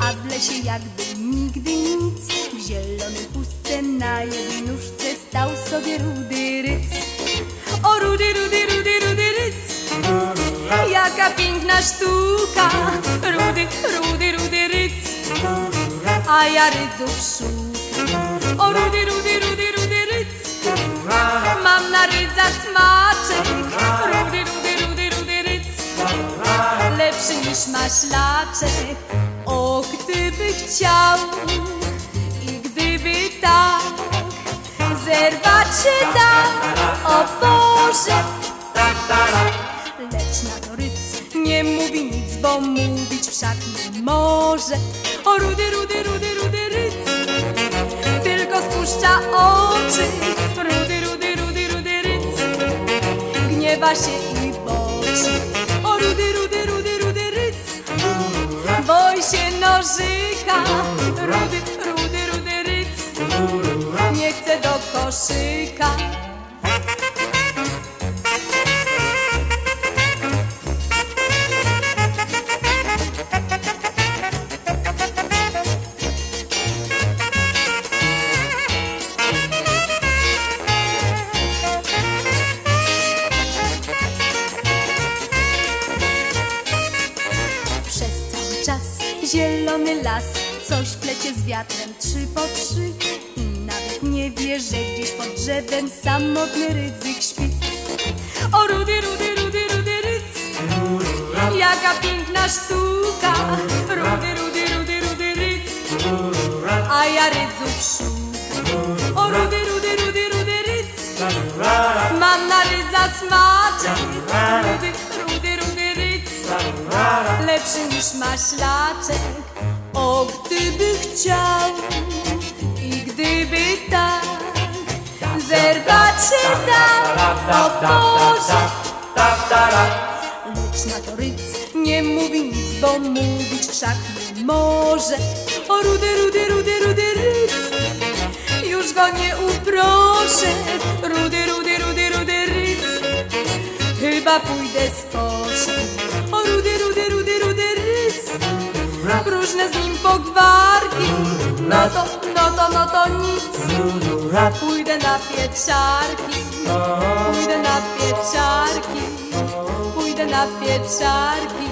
a w lesie jakby nigdy nic. W zielonej pustce na jednej nóżce stał sobie rudy ryc. O rudy, rudy, rudy, rudy ryc. Jaka piękna sztuka, rudy, rudy, rudy ryc. A ja ryców szukam. O rudy, rudy, rudy, Lepszy niż maślaczek, o gdyby chciał i gdyby tak zerwać się dał, o Boże. Lecz na to ryc nie mówi nic, bo mówić wszak nie może. O rudy, rudy, rudy, rudy ryc, tylko spuszcza oczy. Rudy, rudy, rudy, rudy ryc, gniewa się nożyka. Rudy, rudy, rudy ryc, nie chce do koszyka. Zielony las Coś plecie z wiatrem trzy po trzy. I nawet nie wie, że gdzieś pod drzewem Samotny rydzyk śpi. O rudy, rudy, rudy, rudy ryc. Jaka piękna sztuka. Rudy, rudy, rudy, rudy ryc. A ja rydzów szukam O rudy, rudy, rudy, rudy ryc. Mam na rydza smaczek lepszy niż maślaczek. O, gdyby chciał i gdyby tak zerwać się dał, o Boże. Lecz na to ryc nie mówi nic, bo mówić wszak nie może. O, rudy, rudy, rudy, rudy ryc, już go nie uproszę. Rudy, rudy, rudy, rudy ryc, chyba pójdę spocząć. O Różne z nim pogwarki. No to, no to, no to nic. Pójdę na pieczarki. Pójdę na pieczarki. Pójdę na pieczarki